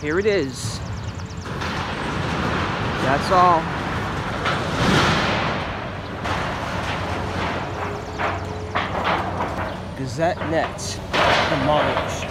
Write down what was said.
here it is. That's all. Gazette Net, the march.